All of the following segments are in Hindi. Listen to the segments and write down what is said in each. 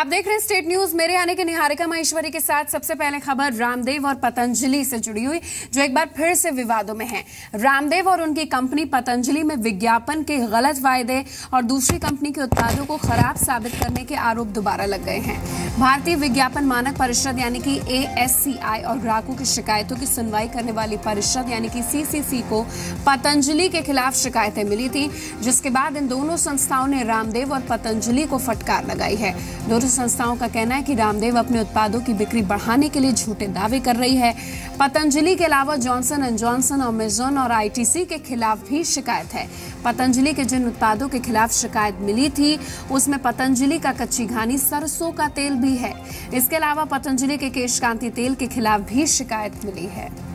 आप देख रहे हैं स्टेट न्यूज़, मेरे आने के निहारिका महेश्वरी के साथ। सबसे पहले खबर रामदेव और पतंजलि से जुड़ी हुई, जो एक बार फिर से विवादों में है। रामदेव और उनकी कंपनी पतंजलि में विज्ञापन के गलत वायदे और दूसरी कंपनी के उत्पादों को खराब साबित करने के आरोप दोबारा लग गए हैं। भारतीय विज्ञापन मानक परिषद, यानी कि एएससीआई और ग्राहकों की शिकायतों की सुनवाई करने वाली परिषद, यानी कि सीसीसी को पतंजलि के खिलाफ शिकायतें मिली थी, जिसके बाद इन दोनों संस्थाओं ने रामदेव और पतंजलि को फटकार लगाई है। दोनों संस्थाओं का कहना है कि रामदेव अपने उत्पादों की बिक्री बढ़ाने के लिए झूठे दावे कर रही है। पतंजलि के अलावा जॉनसन एंड जॉनसन अमेजोन और आईटीसी के खिलाफ भी शिकायत है। पतंजलि के जिन उत्पादों के खिलाफ शिकायत मिली थी, उसमें पतंजलि का कच्ची घानी सरसों का तेल भी है। इसके अलावा पतंजलि के केश कांति तेल के खिलाफ भी शिकायत मिली है।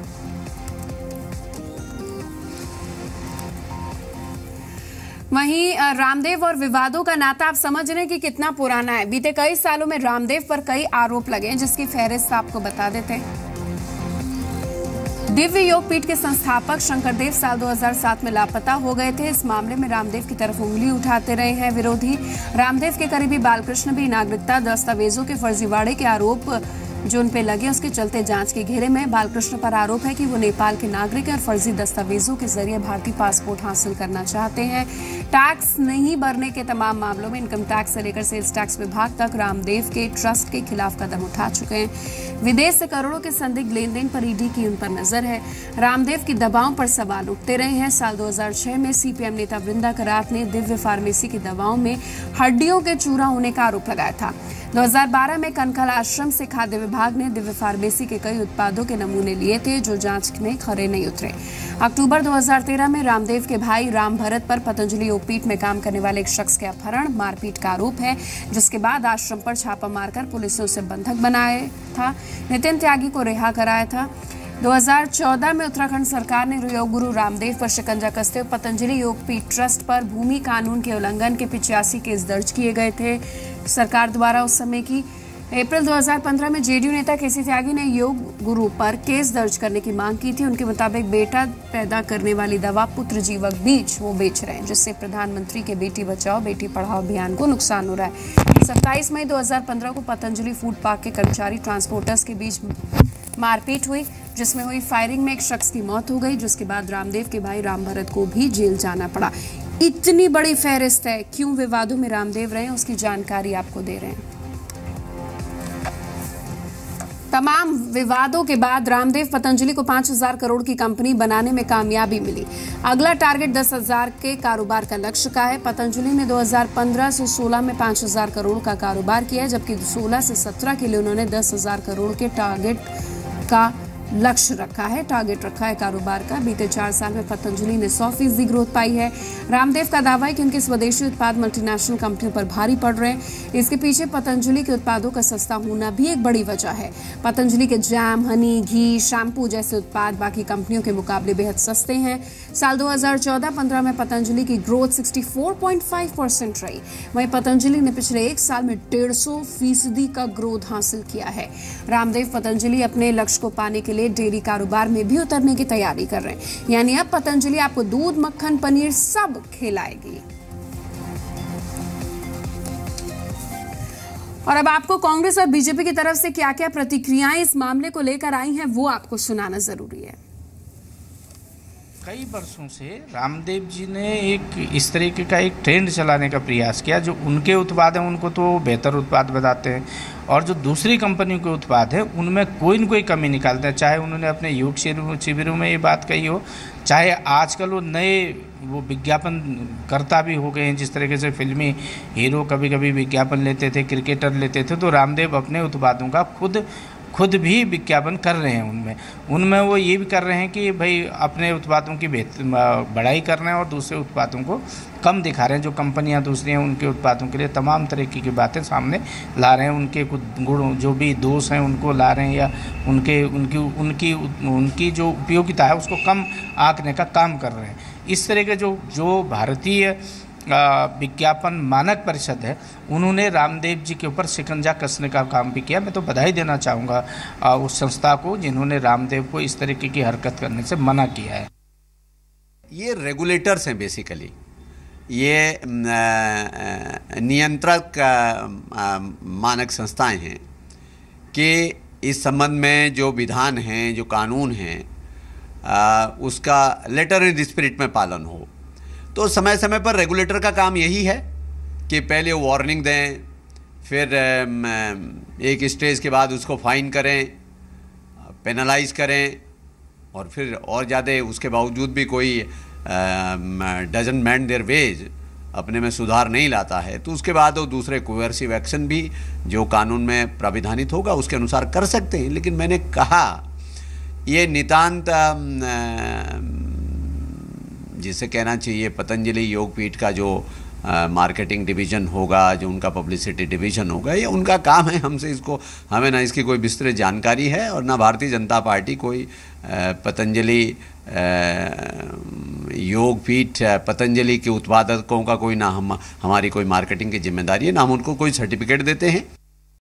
वहीं रामदेव और विवादों का नाता आप समझ रहे हैं कि कितना पुराना है। बीते कई सालों में रामदेव पर कई आरोप लगे हैं, जिसकी फहरिस्त आपको बता देते हैं। दिव्य योग पीठ के संस्थापक शंकरदेव साल 2007 में लापता हो गए थे। इस मामले में रामदेव की तरफ़ उंगली उठाते रहे हैं। विरोधी रामदेव के करीबी बालकृष्ण भी नागरिकता दस्तावेजों के फर्जीवाड़े के आरोप जो उन पे लगे, उसके चलते जाँच के घेरे में बालकृष्ण पर आरोप है कि वो नेपाल के नागरिक और फर्जी दस्तावेजों के ज़रिए भारतीय पासपोर्ट हासिल करना चाहते हैं। टैक्स नहीं भरने के तमाम मामलों में इनकम टैक्स से लेकर सेल्स टैक्स विभाग तक रामदेव के ट्रस्ट के खिलाफ कदम उठा चुके हैं। विदेश से करोड़ों के संदिग्ध लेन देन पर ईडी की उन पर नज़र है। रामदेव की दवाओं पर सवाल उठते रहे हैं। साल 2006 में सीपीएम नेता वृंदा करात ने दिव्य फार्मेसी की दवाओं में हड्डियों के चूरा होने का आरोप लगाया था। 2012 में कनखल आश्रम से खाद्य विभाग ने दिव्य फार्मेसी के कई उत्पादों के नमूने लिए थे, जो जाँच में खरे नहीं उतरे। अक्टूबर 2013 में रामदेव के भाई राम भरत पर पतंजलि ओपीट में काम करने वाले एक शख्स के अपहरण, मारपीट का आरोप है, जिसके बाद आश्रम पर छापा मारकर पुलिस ने उसे बंधक बनाया था। नितिन त्यागी को रिहा कराया था। 2014 में उत्तराखंड सरकार ने योग गुरु रामदेव पर शिकंजा कसते हुए पतंजलि योगपीठ ट्रस्ट पर भूमि कानून के उल्लंघन के पिचासी केस दर्ज किए गए थे। सरकार द्वारा उस समय की, अप्रैल 2015 में जेडीयू नेता केसी त्यागी ने योग गुरु पर केस दर्ज करने की मांग की थी। उनके मुताबिक बेटा पैदा करने वाली दवा पुत्र जीवक बीज वो बेच रहे हैं, जिससे प्रधानमंत्री के बेटी बचाओ, बेटी पढ़ाओ अभियान को नुकसान हो रहा है। सत्ताईस मई 2015 को पतंजलि फ़ूड पार्क के कर्मचारी ट्रांसपोर्टर्स के बीच मारपीट हुई, जिसमें हुई फायरिंग में एक शख्स की मौत हो गई, जिसके बाद रामदेव के भाई राम भरत को भी जेल जाना पड़ा। इतनी बड़ी फहरिस्त है। क्यों विवादों में रामदेव रहे उसकी जानकारी आपको दे रहे हैं। तमाम विवादों के बाद रामदेव पतंजलि को 5000 करोड़ की कंपनी बनाने में कामयाबी मिली। अगला टारगेट 10000 के कारोबार का लक्ष्य का है। पतंजलि ने 2015 से 16 में 5000 करोड़ का कारोबार किया जबकि 16 से 17 के लिए उन्होंने 10000 करोड़ के टारगेट का लक्ष्य रखा है टारगेट रखा है कारोबार का। बीते चार साल में पतंजलि ने सौ फ़ीसदी ग्रोथ पाई है। रामदेव का दावा है कि उनके स्वदेशी उत्पाद मल्टीनेशनल कंपनियों पर भारी पड़ रहे हैं। इसके पीछे पतंजलि के उत्पादों का सस्ता होना भी एक बड़ी वजह है। पतंजलि के जैम हनी घी शैम्पू जैसे उत्पाद बाकी कंपनियों के मुकाबले बेहद सस्ते हैं। साल दो हज़ार में पतंजलि की ग्रोथ सिक्सटी परसेंट रही। वहीं पतंजलि ने पिछले एक साल में डेढ़ फ़ीसदी का ग्रोथ हासिल किया है। रामदेव पतंजलि अपने लक्ष्य को पाने के लिए डेयरी कारोबार में भी उतरने की तैयारी कर रहे हैं। यानी अब पतंजलि आपको दूध, मक्खन, पनीर सब खिलाएगी। और अब आपको कांग्रेस और बीजेपी की तरफ़ से क्या क्या प्रतिक्रियाएँ इस मामले को लेकर आई हैं, वो आपको सुनाना ज़रूरी है। कई वर्षों से रामदेव जी ने एक इस तरीके का एक ट्रेंड चलाने का प्रयास किया, जो उनके उत्पाद हैं, उनको तो बेहतर उत्पाद बताते हैं। और जो दूसरी कंपनियों के उत्पाद हैं, उनमें कोई न कोई कमी निकालते हैं। चाहे उन्होंने अपने योग शिविरों में ये बात कही हो, चाहे आजकल वो नए वो विज्ञापन करता भी हो गए हैं, जिस तरीके से फिल्मी हीरो कभी कभी विज्ञापन लेते थे, क्रिकेटर लेते थे तो रामदेव अपने उत्पादों का खुद खुद भी विज्ञापन कर रहे हैं उनमें। उनमें वो ये भी कर रहे हैं कि भाई अपने उत्पादों की बढ़ाई कर रहे हैं और दूसरे उत्पादों को कम दिखा रहे हैं। जो कंपनियाँ दूसरी हैं, उनके उत्पादों के लिए तमाम तरीके की बातें सामने ला रहे हैं। उनके कुछ गुण, जो भी दोष हैं, उनको ला रहे हैं या उनके, उनकी उनकी उनकी जो उपयोगिता है, उसको कम आंकने का काम कर रहे हैं। इस तरह के जो जो भारतीय विज्ञापन मानक परिषद है, उन्होंने रामदेव जी के ऊपर शिकंजा कसने का काम भी किया। मैं तो बधाई देना चाहूँगा उस संस्था को जिन्होंने रामदेव को इस तरीके की हरकत करने से मना किया है। ये रेगुलेटर्स हैं बेसिकली ये नियंत्रक मानक संस्थाएँ हैं कि इस संबंध में जो विधान हैं, जो कानून हैं उसका लेटर इन स्पिरिट में पालन हो। तो समय समय पर रेगुलेटर का काम यही है कि पहले वो वार्निंग दें, फिर एक स्टेज के बाद उसको फाइन करें पेनलाइज करें, और फिर और ज़्यादा उसके बावजूद भी कोई डजन मैंड देयर वेज अपने में सुधार नहीं लाता है तो उसके बाद वो दूसरे कोवर्सिव एक्शन भी जो कानून में प्राविधानित होगा, उसके अनुसार कर सकते हैं। लेकिन मैंने कहा, ये नितांत जिसे कहना चाहिए, पतंजलि योगपीठ का जो मार्केटिंग डिवीज़न होगा, जो उनका पब्लिसिटी डिवीज़न होगा, ये उनका काम है। हमसे इसको, हमें ना इसकी कोई विस्तृत जानकारी है और ना भारतीय जनता पार्टी कोई पतंजलि योग पीठ पतंजलि के उत्पादकों का कोई ना हम, हमारी कोई मार्केटिंग की ज़िम्मेदारी है, ना हम उनको कोई सर्टिफिकेट देते हैं।